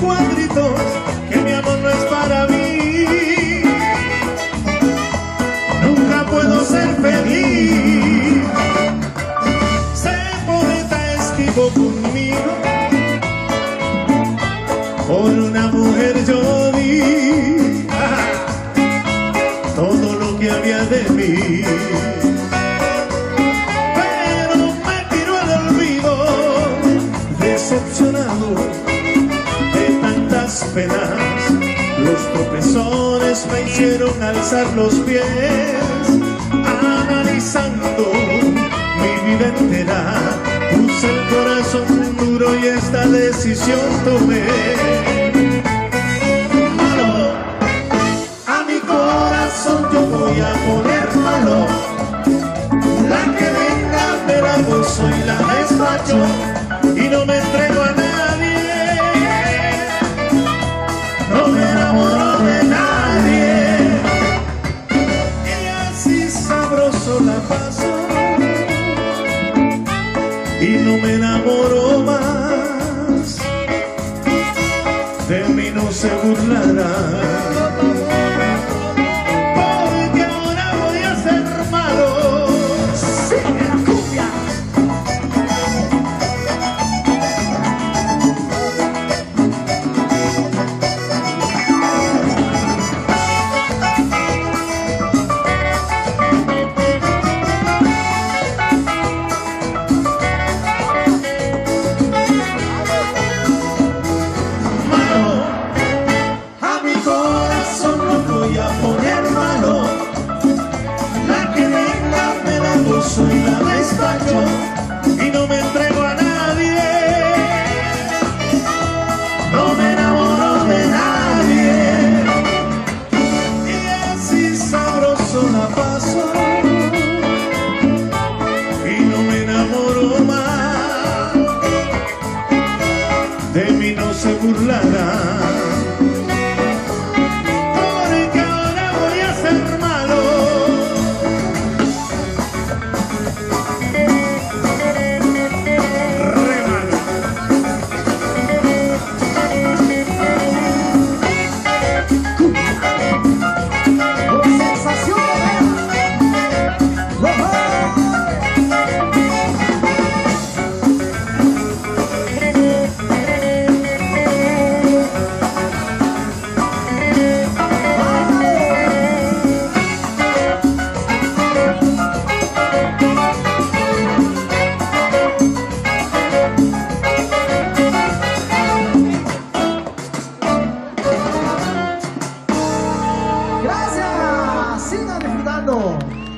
Cuadritos que mi amor no es para mí. Nunca puedo ser feliz. Sé poeta esquivo conmigo. Por una mujer yo di todo lo que había de mí. Me hicieron alzar los pies, analizando mi vida entera. Puse el corazón duro y esta decisión tomé. Malo, a mi corazón yo voy a poner malo. La que venga me la gozo y la despacho y no me enamoro más. De mí no se burlará. la la sigan disfrutando.